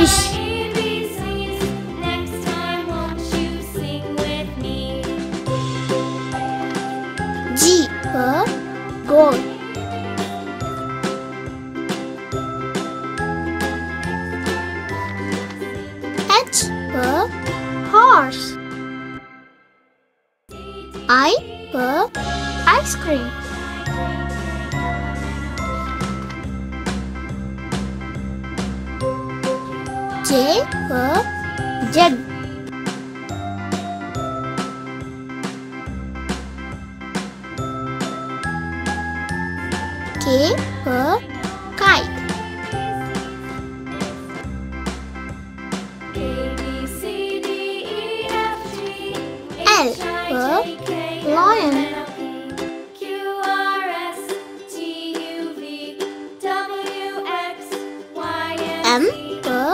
fish. G for gold. H for horse. I for ice cream. chế của jug kế của kite L của lion M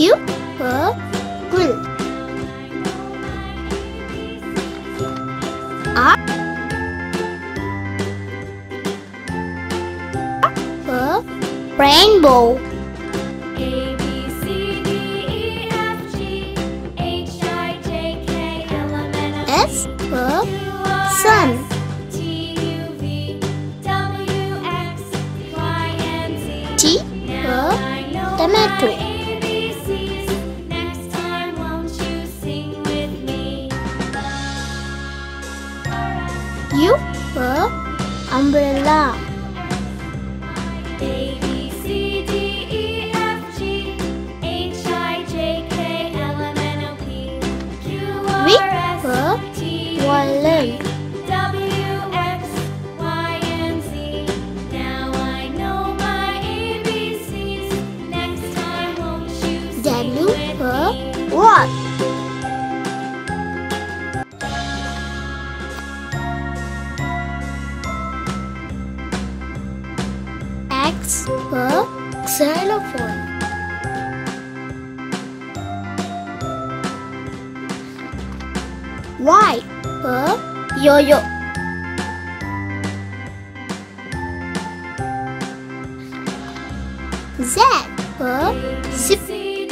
barbecue or grill. A for rainbow. A B C D E F G H I J K L M N O P S for sun. T for tomato. you a umbrella. It's a xylophone. Y. A yo-yo. Z. A zip.